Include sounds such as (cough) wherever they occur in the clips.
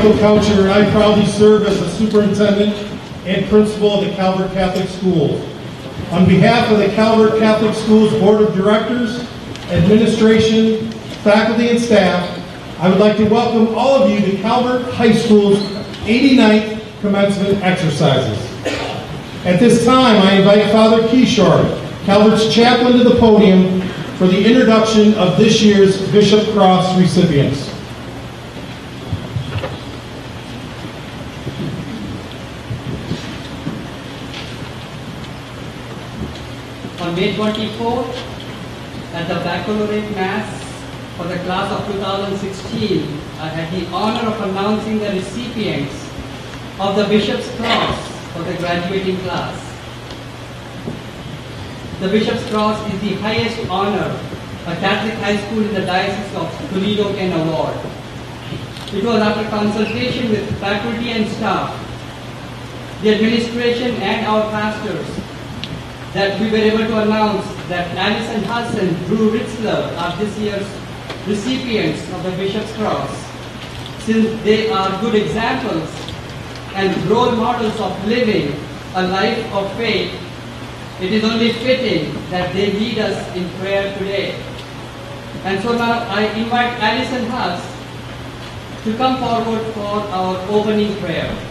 Michael Coucher, and I proudly serve as the superintendent and principal of the Calvert Catholic Schools. On behalf of the Calvert Catholic Schools Board of Directors, administration, faculty, and staff, I would like to welcome all of you to Calvert High School's 89th commencement exercises. At this time, I invite Father Keyshard, Calvert's chaplain, to the podium for the introduction of this year's Bishop Cross recipients. On May 24th, at the Baccalaureate Mass for the class of 2016, I had the honor of announcing the recipients of the Bishop's Cross for the graduating class. The Bishop's Cross is the highest honor a Catholic high school in the Diocese of Toledo can award. It was after consultation with faculty and staff, the administration and our pastors that we were able to announce that Alison Hudson, Drew Ritzler are this year's recipients of the Bishop's Cross. Since they are good examples and role models of living a life of faith, it is only fitting that they lead us in prayer today. And so now I invite Alison Huss to come forward for our opening prayer.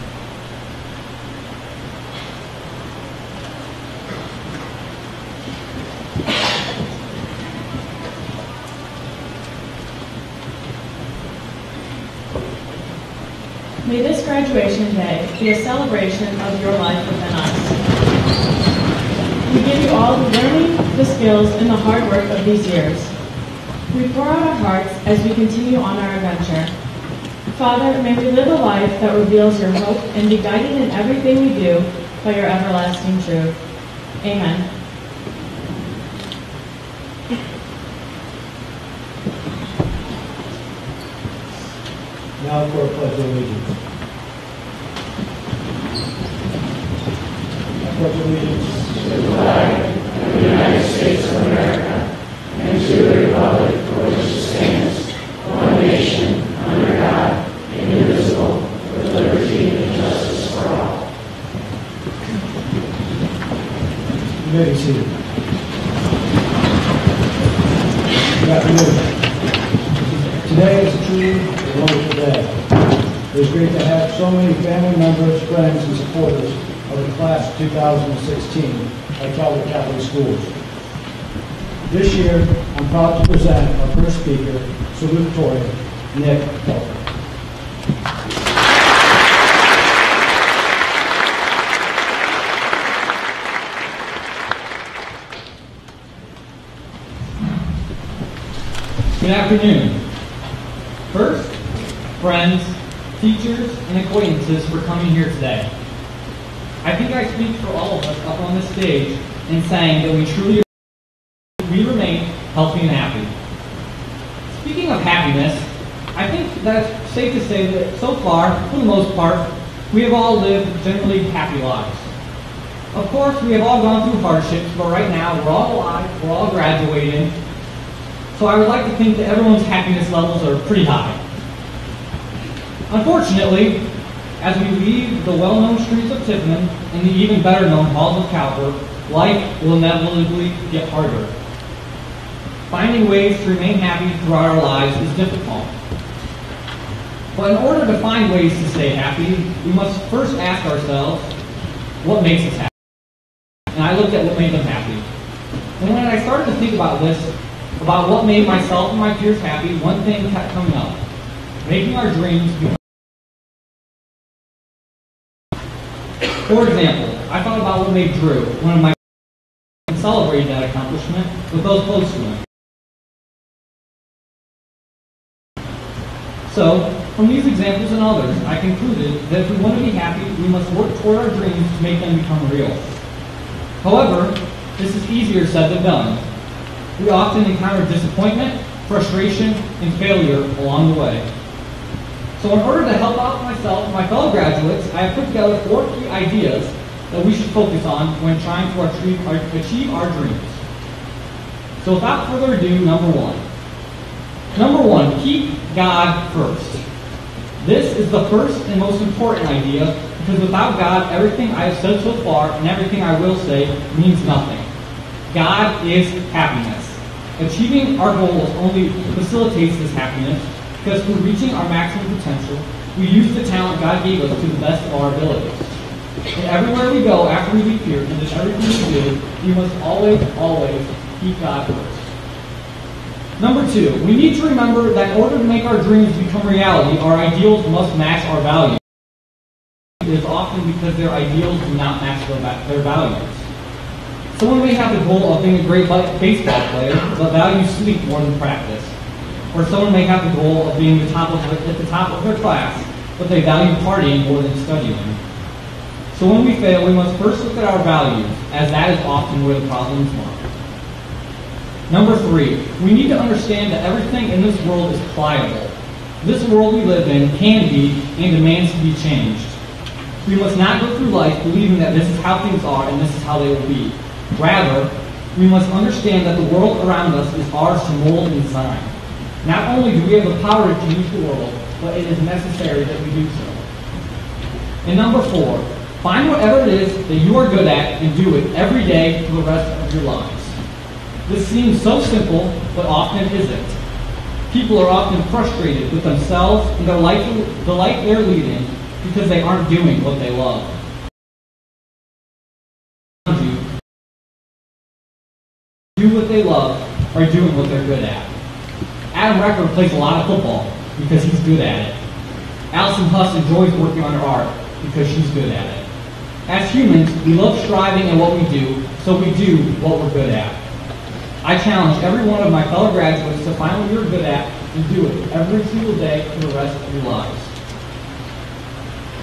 May this graduation day be a celebration of your life within us. We give you all the learning, the skills, and the hard work of these years. We pour out our hearts as we continue on our adventure. Father, may we live a life that reveals your hope and be guided in everything we do by your everlasting truth. Amen. Now for a pledge of allegiance. for the to the flag of the United States of America and to the republic for which it stands, one nation, under God, indivisible, with liberty and justice for all. You may be seated. Good afternoon. Today is a truly a wonderful day. It is great to have so many family members, friends, and supporters class of 2016 at Calvert Catholic Schools. This year, I'm proud to present our first speaker, salutatorian, Nick Felton. Good afternoon. First, friends, teachers, and acquaintances for coming here today. I think I speak for all of us up on this stage in saying that we truly we remain healthy and happy. Speaking of happiness, I think that it's safe to say that so far, for the most part, we have all lived generally happy lives. Of course, we have all gone through hardships, but right now we're all alive, we're all graduating, so I would like to think that everyone's happiness levels are pretty high. Unfortunately, as we leave the well-known streets of Tiffin and the even better-known halls of Calvert, life will inevitably get harder. Finding ways to remain happy throughout our lives is difficult. But in order to find ways to stay happy, we must first ask ourselves, what makes us happy? And I looked at what made them happy. And when I started to think about this, about what made myself and my peers happy, one thing kept coming up. Making our dreams For example, I thought about what made Drew, one of my celebrated that accomplishment with those close to him. So, from these examples and others, I concluded that if we want to be happy, we must work toward our dreams to make them become real. However, this is easier said than done. We often encounter disappointment, frustration, and failure along the way. So in order to help out myself and my fellow graduates, I have put together four key ideas that we should focus on when trying to achieve our, dreams. So without further ado, number one. Number one, keep God first. This is the first and most important idea because without God, everything I have said so far and everything I will say means nothing. God is happiness. Achieving our goals only facilitates this happiness because through reaching our maximum potential, we use the talent God gave us to the best of our abilities. And everywhere we go after we leave here, and in everything we do, we must always, always keep God first. Number two, we need to remember that in order to make our dreams become reality, our ideals must match our values. It is often because their ideals do not match their, their values. Someone may have the goal of being a great baseball player, but values sleep more than practice. Or someone may have the goal of being the top of at the top of their class, but they value partying more than studying. So when we fail, we must first look at our values, as that is often where the problems lie. Number three, we need to understand that everything in this world is pliable. This world we live in can be and demands to be changed. We must not go through life believing that this is how things are and this is how they will be. Rather, we must understand that the world around us is ours to mold and design. Not only do we have the power to change the world, but it is necessary that we do so. And number four, find whatever it is that you are good at and do it every day for the rest of your lives. This seems so simple, but often isn't. People are often frustrated with themselves and their life, the life they're leading because they aren't doing what they love. Do what they love or doing what they're good at. Adam Reckler plays a lot of football because he's good at it. Allison Huss enjoys working on her art because she's good at it. As humans, we love striving in what we do, so we do what we're good at. I challenge every one of my fellow graduates to find what you're good at and do it every single day for the rest of your lives.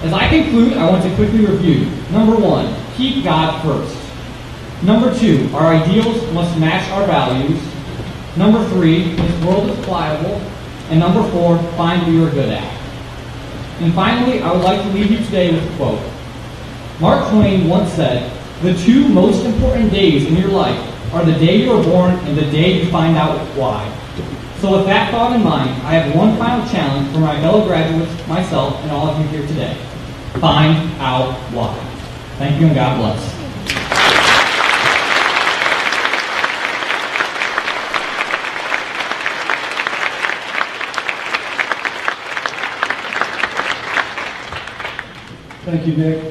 As I conclude, I want to quickly review. Number one, keep God first. Number two, our ideals must match our values. Number three, this world is pliable. And number four, find what you are good at. And finally, I would like to leave you today with a quote. Mark Twain once said, the two most important days in your life are the day you are born and the day you find out why. So with that thought in mind, I have one final challenge for my fellow graduates, myself, and all of you here today. Find out why. Thank you and God bless. Thank you, Nick.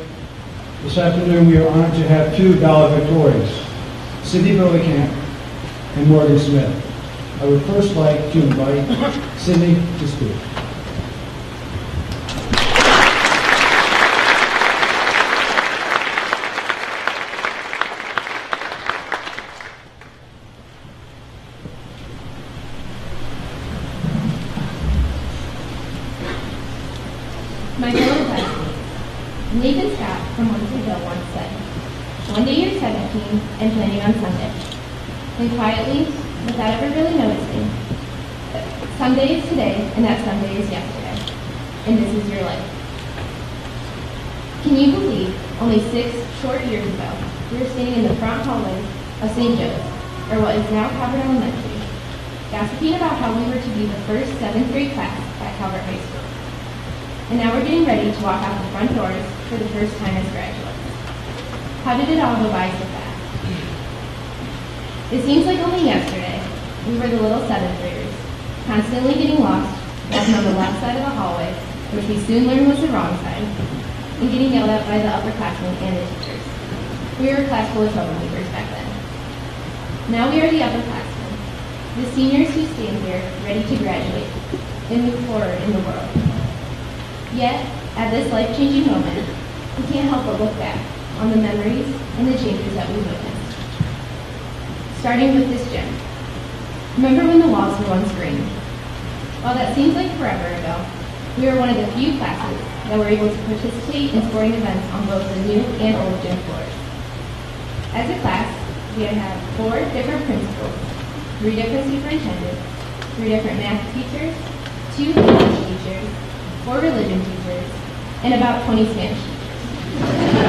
This afternoon, we are honored to have two Gala victorious, Sydney Burleycamp and Morgan Smith. I would first like to invite Sydney to speak. My fellow classmates, Nathan Scott from One Tree Hill once said, one day you're 17 and planning on Sunday. Then quietly, without ever really noticing, Sunday is today and that Sunday is yesterday. And this is your life. Can you believe only six short years ago, we were standing in the front hallway of St. Joe's, or what is now Calvert Elementary, gossiping about how we were to be the first seventh grade class at Calvert High School. And now we're getting ready to walk out the front doors for the first time as graduates. How did it all go by so fast? It seems like only yesterday, we were the little seventh graders, constantly getting lost, walking on the left side of the hallway, which we soon learned was the wrong side, and getting yelled at by the upperclassmen and the teachers. We were class full of troublemakers back then. Now we are the upperclassmen, the seniors who stand here ready to graduate and move forward in the world. Yet, at this life-changing moment, we can't help but look back on the memories and the changes that we witnessed. Starting with this gym. Remember when the walls were once green? While that seems like forever ago, we were one of the few classes that were able to participate in sporting events on both the new and old gym floors. As a class, we had four different principals, three different superintendents, three different math teachers, two English teachers, four religion teachers, and about 20 Spanish teachers.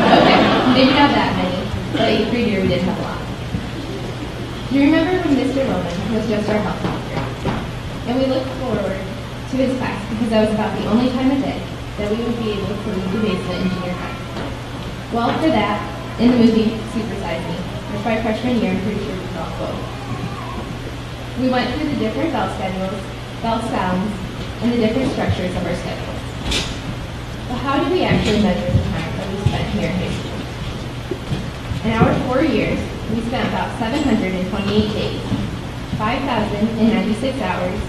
Not have that many, but eighth grade year we did have a lot. Do you remember when Mr. Roman was just our health teacher? And we looked forward to his class because that was about the only time of day that we would be able to leave the basement in junior high. Well, for that, in the movie Super Size Me, which by freshman year I'm pretty sure we saw both. We went through the different bell schedules, bell sounds, and the different structures of our schedules. But how do we actually measure the time that we spent here in high school? In our four years, we spent about 728 days, 5,096 hours,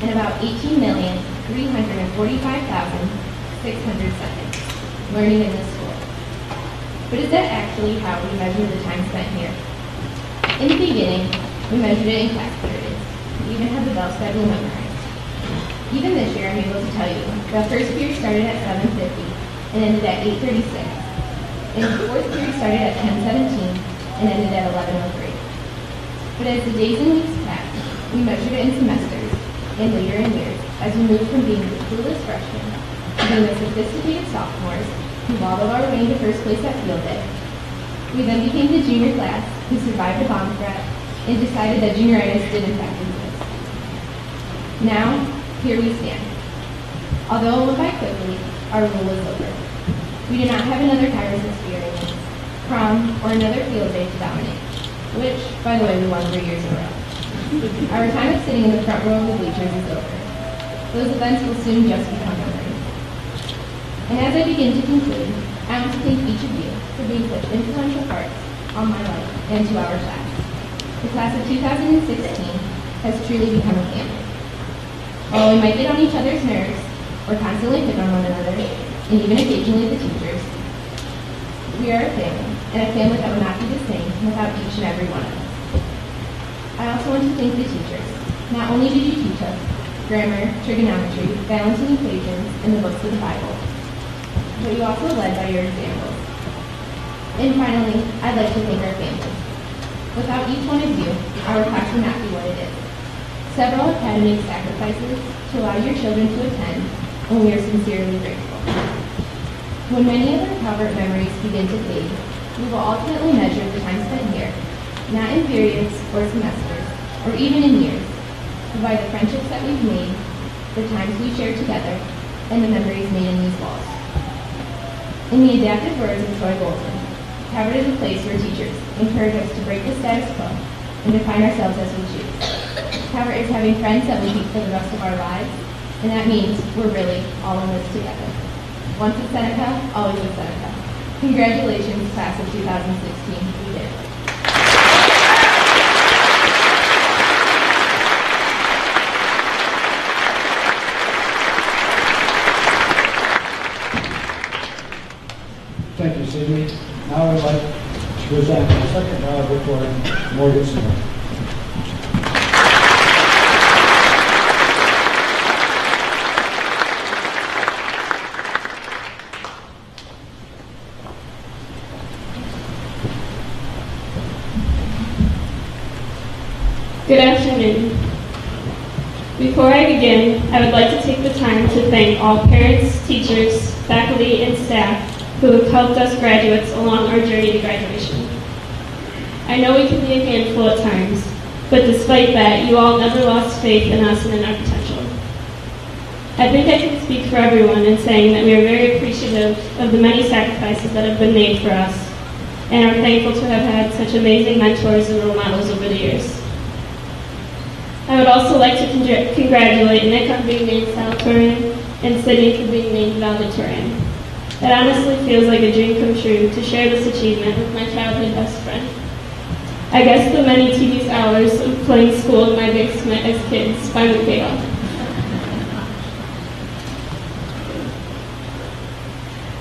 and about 18,345,600 seconds learning in this school. But is that actually how we measure the time spent here? In the beginning, we measured it in class periods. We even had the bell schedule memorized. Even this year, I'm able to tell you, the first period started at 7.50 and ended at 8.36. And the fourth period started at 10.17 and ended at 11.03. But as the days and weeks passed, we measured it in semesters and later in years as we moved from being the clueless freshmen to being the sophisticated sophomores who waddled our way into first place at field day. We then became the junior class who survived a bomb threat and decided that junioritis did in fact exist. Now, here we stand. Although it went by quickly, our rule is over. We do not have another experience, prom, or another field day to dominate, which, by the way, we won three years in a row. Our time of sitting in the front row of the bleachers is over. Those events will soon just become memories. And as I begin to conclude, I want to thank each of you for being such influential parts on my life and to our class. The class of 2016 has truly become a family. While we might get on each other's nerves, or constantly pick on one another, and even occasionally the teachers, we are a family, and a family that would not be the same without each and every one of us. I also want to thank the teachers. Not only did you teach us grammar, trigonometry, balancing equations, and the books of the Bible, but you also led by your examples. And finally, I'd like to thank our families. Without each one of you, our class would not be what it is. Several to sacrifices to allow your children to attend, and we are sincerely grateful. When many of our Calvert memories begin to fade, we will ultimately measure the time spent here, not in periods or semesters, or even in years, but by the friendships that we've made, the times we shared together, and the memories made in these walls. In the adapted words of Troy Bolton, Calvert is a place where teachers encourage us to break the status quo and define ourselves as we choose. Calvert is having friends that we keep for the rest of our lives, and that means we're really all in this together. Once at Seneca, always at Seneca. Congratulations, class of 2016. We did. Thank you, Sydney. Now I'd like to present the second valedictorian, Morgan Smith. Good afternoon. Before I begin, I would like to take the time to thank all parents, teachers, faculty, and staff who have helped us graduates along our journey to graduation. I know we can be a handful at times, but despite that, you all never lost faith in us and in our potential. I think I can speak for everyone in saying that we are very appreciative of the many sacrifices that have been made for us, and are thankful to have had such amazing mentors and role models over the years. I would also like to congr- congratulate Nick on being named salutatorian and Sydney for being named valedictorian. It honestly feels like a dream come true to share this achievement with my childhood best friend. I guess the many tedious hours of playing school in my basement as kids finally paid off.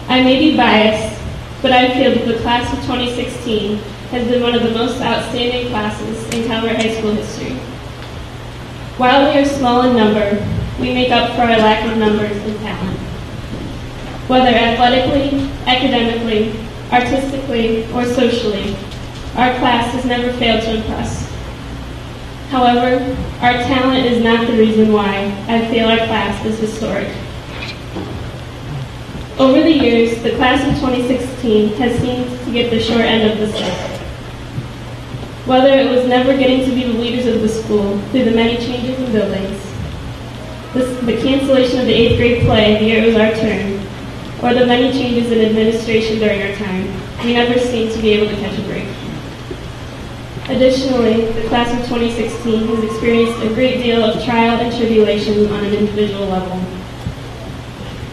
I may be biased, but I feel that the class of 2016 has been one of the most outstanding classes in Calvert High School history. While we are small in number, we make up for our lack of numbers and talent. Whether athletically, academically, artistically, or socially, our class has never failed to impress. However, our talent is not the reason why I feel our class is historic. Over the years, the class of 2016 has seemed to get the short end of the stick. Whether it was never getting to be the leaders of the school through the many changes in buildings, this, the cancellation of the eighth grade play the year it was our turn, or the many changes in administration during our time, we never seemed to be able to catch a break. Additionally, the class of 2016 has experienced a great deal of trial and tribulation on an individual level.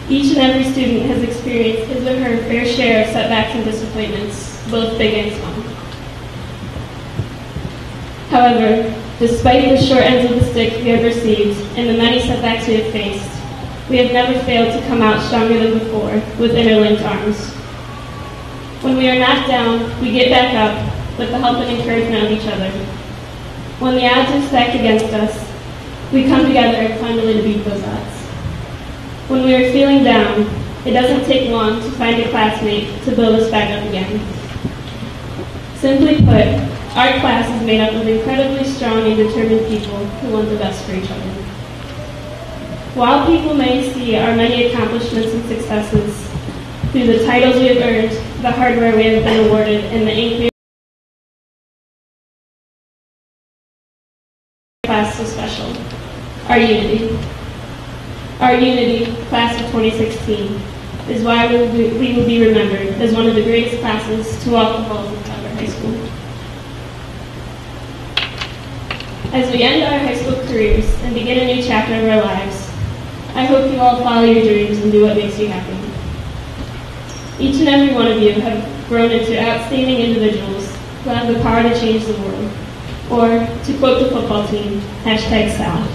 Each and every student has experienced his or her fair share of setbacks and disappointments, both big and small. However, despite the short ends of the stick we have received and the many setbacks we have faced, we have never failed to come out stronger than before with interlinked arms. When we are knocked down, we get back up with the help and encouragement of each other. When the odds are stacked against us, we come together and find a way to beat those odds. When we are feeling down, it doesn't take long to find a classmate to build us back up again. Simply put, our class is made up of incredibly strong and determined people who want the best for each other. While people may see our many accomplishments and successes through the titles we have earned, the hardware we have been awarded, and the ink we class so special, our unity. Our unity, class of 2016, is why we will, be, remembered as one of the greatest classes to walk the halls High School. As we end our high school careers and begin a new chapter of our lives, I hope you all follow your dreams and do what makes you happy. Each and every one of you have grown into outstanding individuals who have the power to change the world. Or, to quote the football team, hashtag Sal.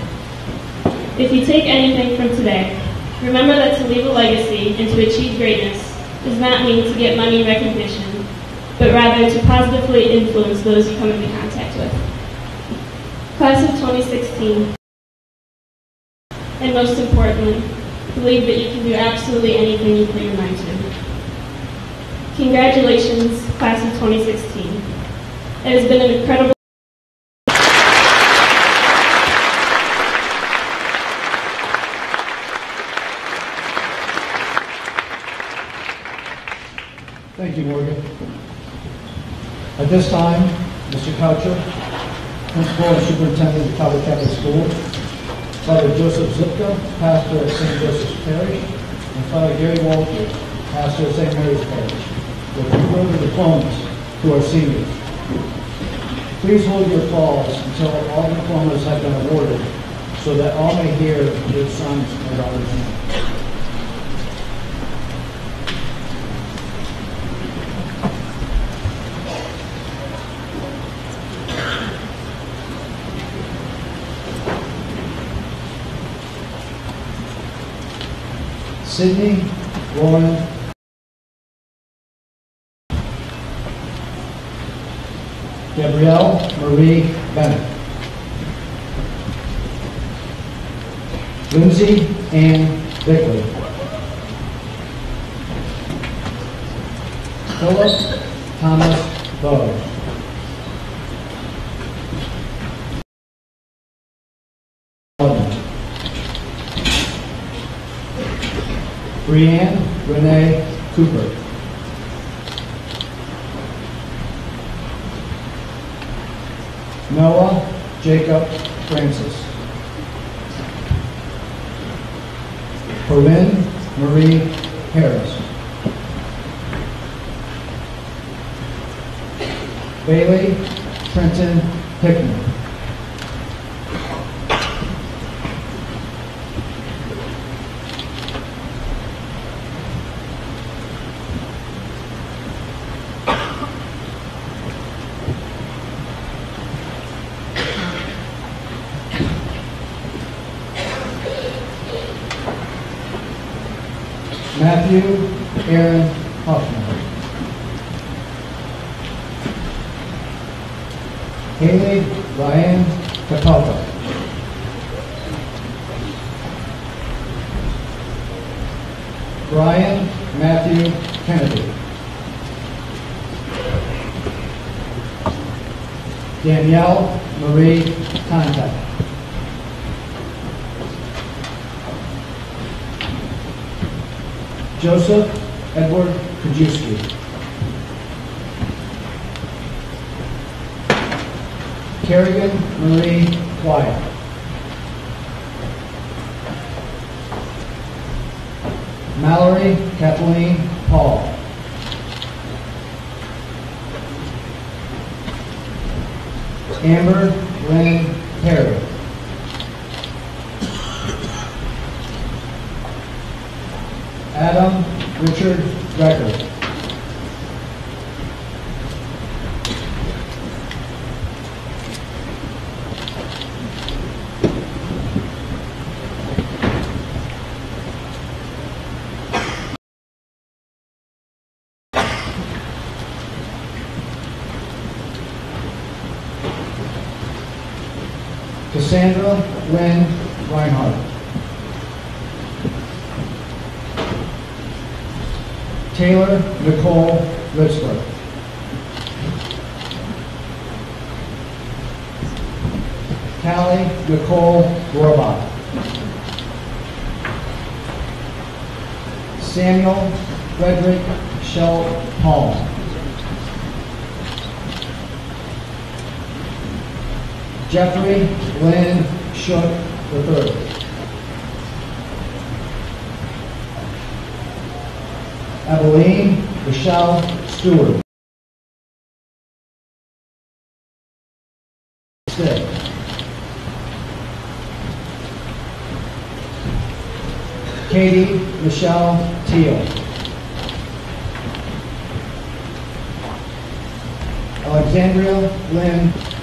If you take anything from today, remember that to leave a legacy and to achieve greatness does not mean to get money recognition, but rather to positively influence those you come into contact with. Class of 2016, and most importantly, believe that you can do absolutely anything you put your mind to. Congratulations, class of 2016. It has been an incredible Thank you, Morgan. At this time, Mr. Coucher, Principal and Superintendent of Calvert Catholic School, Father Joseph Zipka, Pastor of St. Joseph's Parish, and Father Gary Walter, Pastor of St. Mary's Parish, will confer the diplomas to our seniors. Please hold your applause until all diplomas have been awarded, so that all may hear your sons and daughters' names. Sydney Lauren Gabrielle Marie Bennett. Lindsay Ann Bickley. Philip Thomas Bowes. Brianne Renee Cooper. Noah Jacob Francis. Corinne Marie Harris. Bailey Trenton Hickman. Amber Lynn Perry. Adam Richard Record. Jeffrey Lynn Shook III. Abilene Michelle Stewart. Katie Michelle Teal. Alexandria Lynn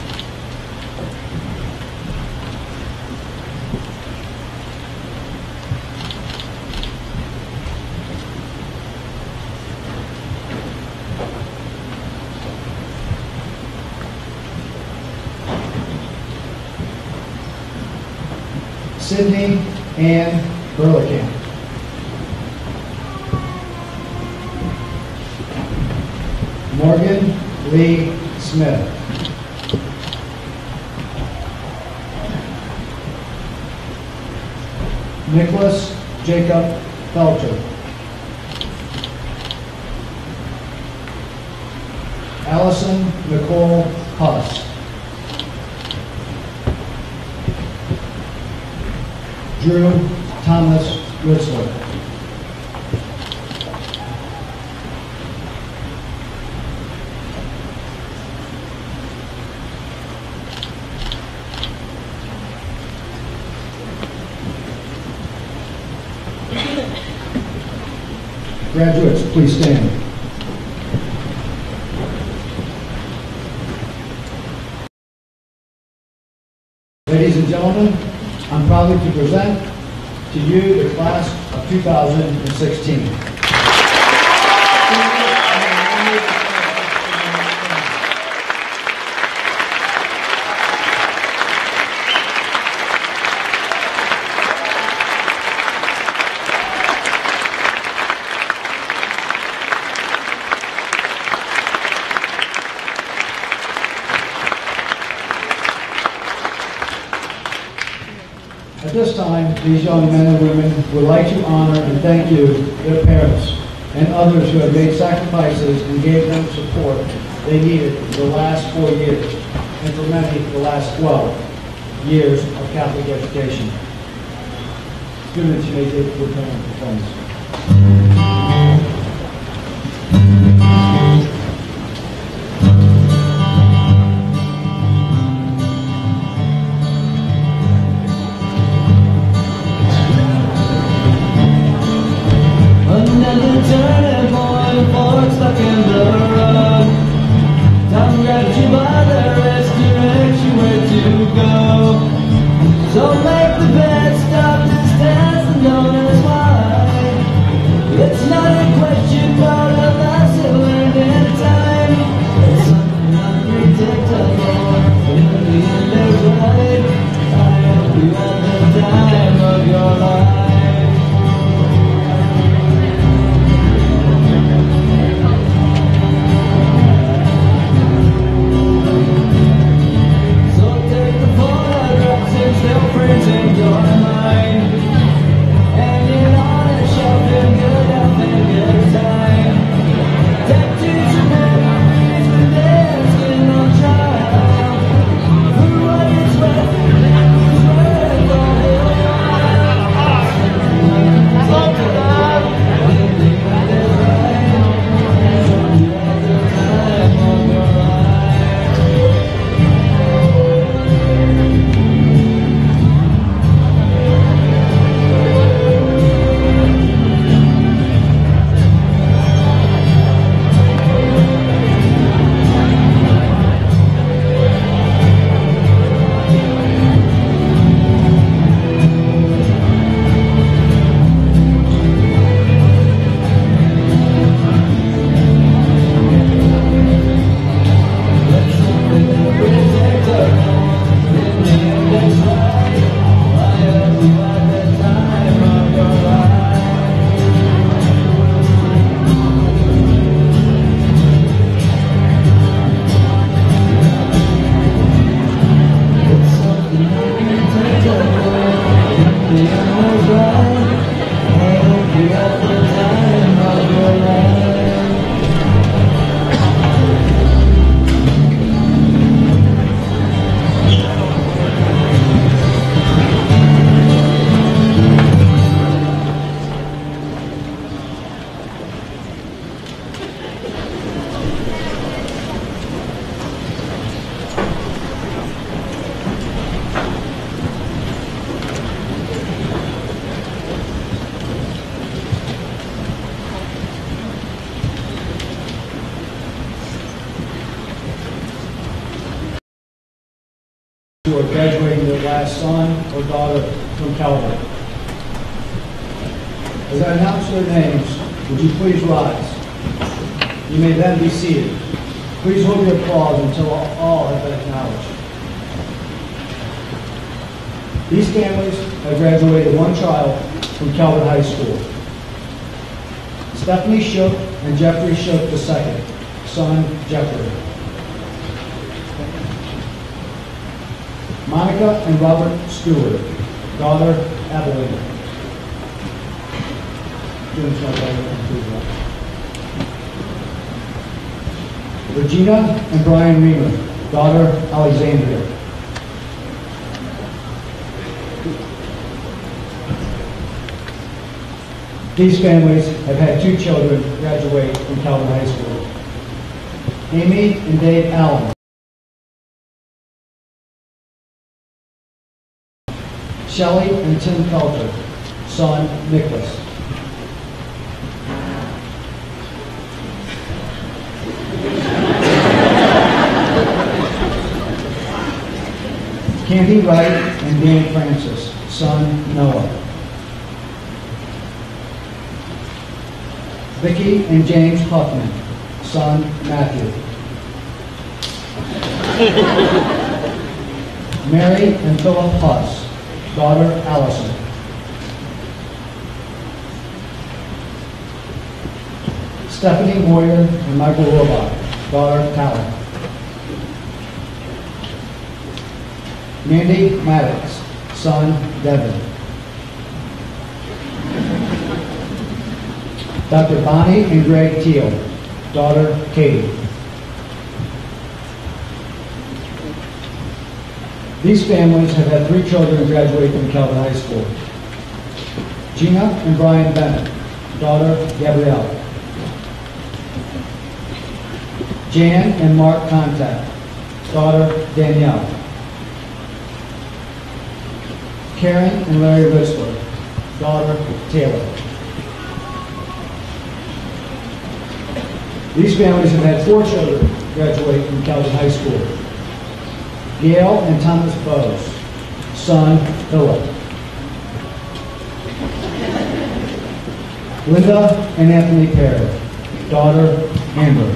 Ann Burlingame. Morgan Lee Smith. Nicholas Jacob Felter. Allison Nicole Huss. Drew Thomas Ritzler. Graduates, please stand. Ladies and gentlemen, I'm proud to present To you, the class of 2016. At this time, these young men and women would like to honor and thank you, their parents, and others who have made sacrifices and gave them support they needed the last four years, and for many, the last 12 years of Catholic education. Students, may take your pen, Monica and Robert Stewart, daughter rise. Regina and Brian Reamer, daughter Alexandria. These families have had two children graduate from Calvert High School. Amy and Dave Allen. Shelley and Tim Felter, son Nicholas. Candy Wright and Dan Francis, son Noah. Vicki and James Huffman, son Matthew. (laughs) Mary and Philip Huss, daughter Allison. Stephanie Moyer and Michael Robach, daughter Callie. Mandy Maddox, son Devin. Dr. Bonnie and Greg Teal, daughter Katie. These families have had three children graduate from Calvert High School. Gina and Brian Bennett, daughter Gabrielle. Jan and Mark Contact, daughter Danielle. Karen and Larry Whistler, daughter Taylor. These families have had four children graduate from Calvert High School. Gail and Thomas Bose, son Philip. Linda and Anthony Perry, daughter Amber.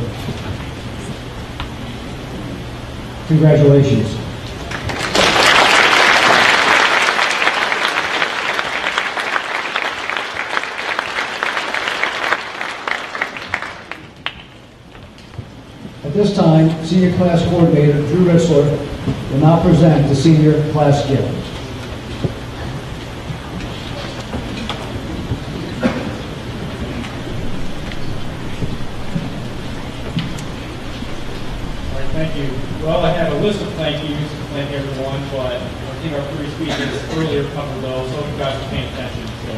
Congratulations. At this time, Senior Class Coordinator Drew Ritzler will now present the Senior Class Gift. Thank you. Well, I have a list of thank yous to thank everyone, but I think our three speakers earlier covered those, so if you guys are paying attention. So,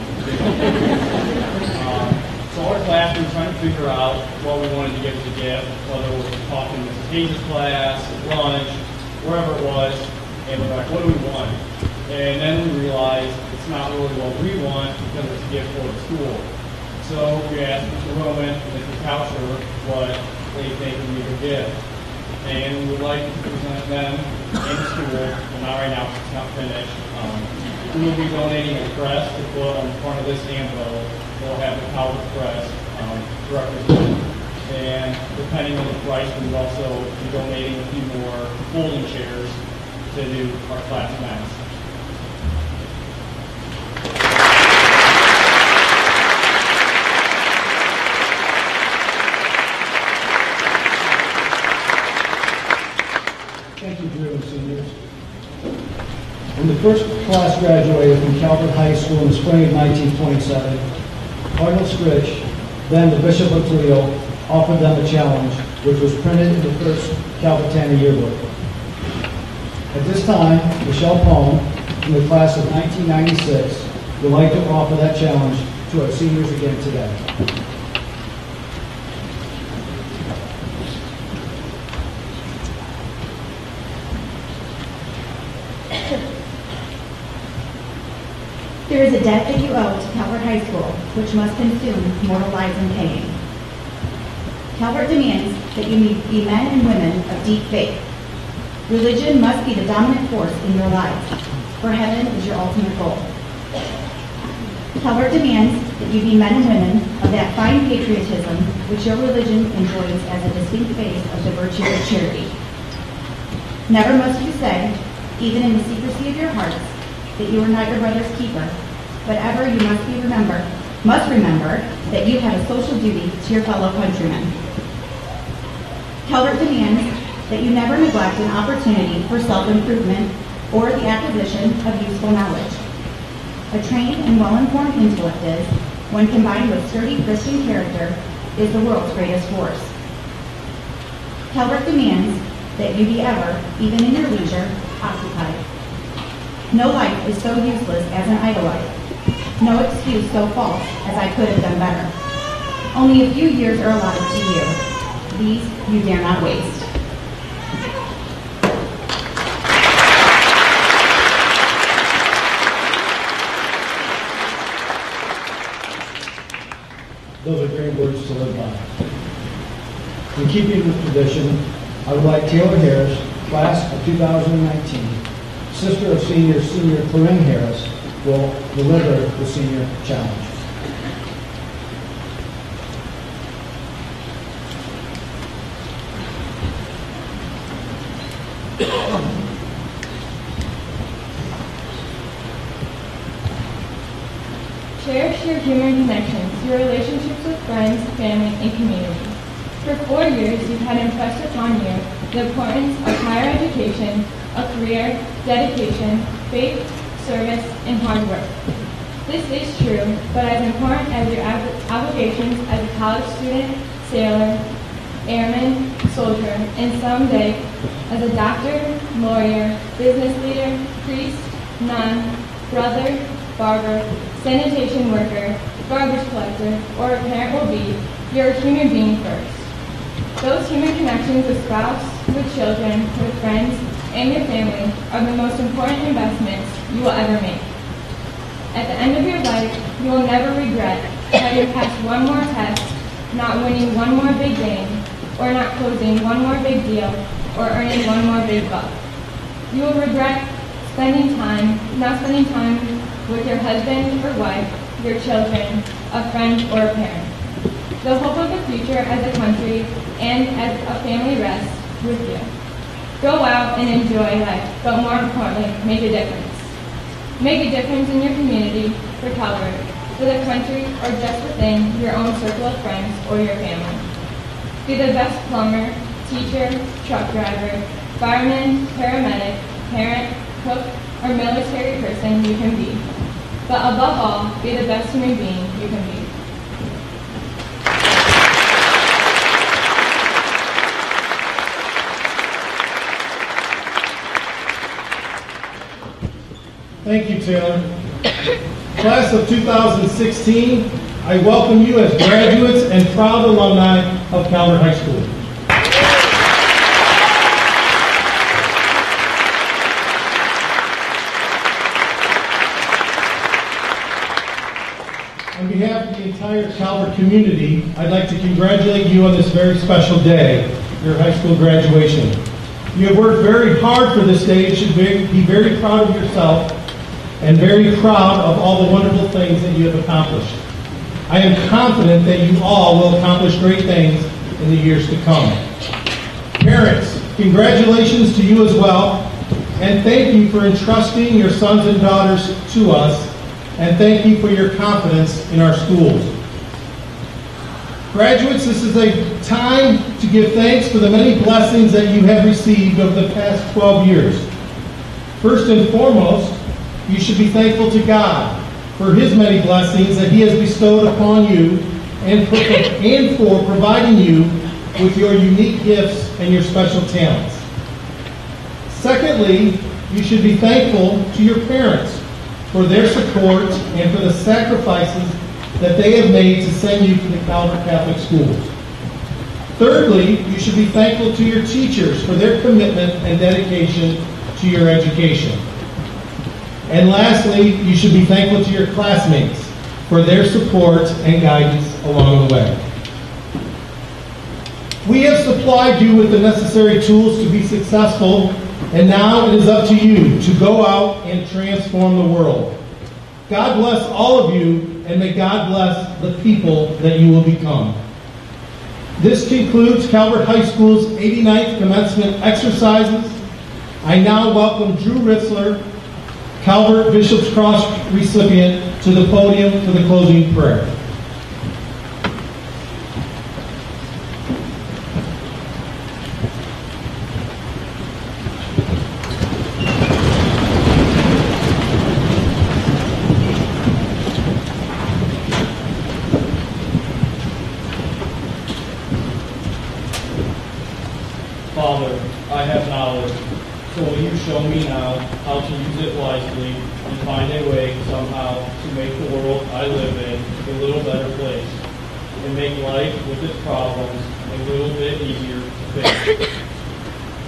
Um, so our class, we were trying to figure out what we wanted to give as a gift, whether it was talking to Mrs. class, lunch, wherever it was, and we're like, what do we want? And then we realized it's not really what we want because it's a gift for the school. So we asked Mr. Roman and Mr. Coucher what they think be a good. And we would like to present them in school, well not right now, 'cause it's not finished. Um, We will be donating a crest to put on the front of this envelope. We'll have the Calvert crest um, represented. And depending on the price, we will also be donating a few more folding chairs to do our class events. Thank you, Drew and seniors. When the first class graduated from Calvert High School in the spring of 1927, Cardinal Stritch, then the Bishop of Toledo, offered them a challenge, which was printed in the first Calvertana yearbook. At this time, Michelle Palm, from the class of 1996, would like to offer that challenge to our seniors again today. There is a debt that you owe to Calvert High School, which must consume mortal lives in paying. Calvert demands that you be men and women of deep faith. Religion must be the dominant force in your lives, for heaven is your ultimate goal. Calvert demands that you be men and women of that fine patriotism which your religion enjoys as a distinct phase of the virtue of charity. Never must you say, even in the secrecy of your hearts, that you are not your brother's keeper, but ever you must be remember, must remember that you have a social duty to your fellow countrymen. Calvert demands that you never neglect an opportunity for self-improvement or the acquisition of useful knowledge. A trained and well-informed intellect is, when combined with sturdy Christian character, is the world's greatest force. Calvert demands that you be ever, even in your leisure, occupied. No life is so useless as an idle life. No excuse so false as I could have done better. Only a few years are allotted to you. These you dare not waste. Those are great words to live by. In keeping with tradition, I would like Taylor Harris, class of 2019, sister of senior senior Corinne Harris, will deliver the senior challenge. Human connections, your relationships with friends, family, and community. For four years, you've had impressed upon you the importance of higher education, a career, dedication, faith, service, and hard work. This is true, but as important as your ob- obligations as a college student, sailor, airman, soldier, and someday as a doctor, lawyer, business leader, priest, nun, brother, barber, sanitation worker, garbage collector, or a parent will be, you're a human being first. Those human connections with spouse, with children, with friends, and your family are the most important investments you will ever make. At the end of your life, you will never regret having passed one more test, not winning one more big game, or not closing one more big deal, or earning one more big buck. You will regret spending time, not spending time with your husband or wife, your children, a friend, or a parent. The hope of the future as a country and as a family rests with you. Go out and enjoy life, but more importantly, make a difference. Make a difference in your community, for Calvert, for the country, or just within your own circle of friends or your family. Be the best plumber, teacher, truck driver, fireman, paramedic, parent, cook, or military person you can be. But above all, be the best human being you can be. Thank you, Taylor. Class of 2016, I welcome you as graduates and proud alumni of Calvert High School. On behalf of the community, I'd like to congratulate you on this very special day, your high school graduation. You have worked very hard for this day and should be very proud of yourself and very proud of all the wonderful things that you have accomplished. I am confident that you all will accomplish great things in the years to come. Parents, congratulations to you as well, and thank you for entrusting your sons and daughters to us, and thank you for your confidence in our schools. Graduates, this is a time to give thanks for the many blessings that you have received over the past 12 years. First and foremost, you should be thankful to God for His many blessings that He has bestowed upon you and for, and for providing you with your unique gifts and your special talents. Secondly, you should be thankful to your parents for their support and for the sacrifices that they have made to send you to the Calvert Catholic schools. Thirdly, you should be thankful to your teachers for their commitment and dedication to your education. And lastly, you should be thankful to your classmates for their support and guidance along the way. We have supplied you with the necessary tools to be successful, and now it is up to you to go out and transform the world. God bless all of you, and may God bless the people that you will become. This concludes Calvert High School's 89th commencement exercises. I now welcome Drew Ritzler, Calvert Bishop's Cross recipient, to the podium for the closing prayer. Father, I have knowledge, so will you show me now how to use it wisely and find a way somehow to make the world I live in a little better place and make life with its problems a little bit easier to face.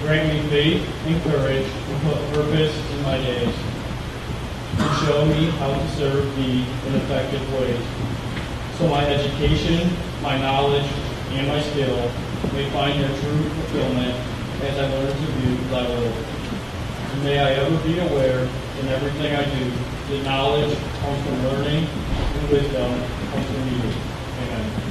Grant me faith and courage to put purpose in my days and show me how to serve thee in effective ways so my education, my knowledge, and my skill may find their true fulfillment as I learn to do thy will. And may I ever be aware in everything I do that knowledge comes from learning and wisdom comes from you. Amen.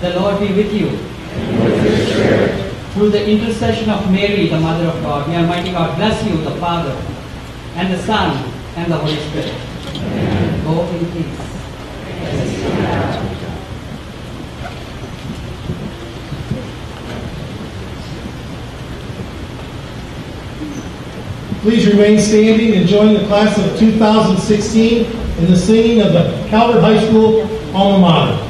The Lord be with you. Through the intercession of Mary, the Mother of God, may Almighty God bless you, the Father, and the Son, and the Holy Spirit. Go in peace. Please remain standing and join the class of 2016 in the singing of the Calvert High School alma mater.